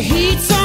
heat's on.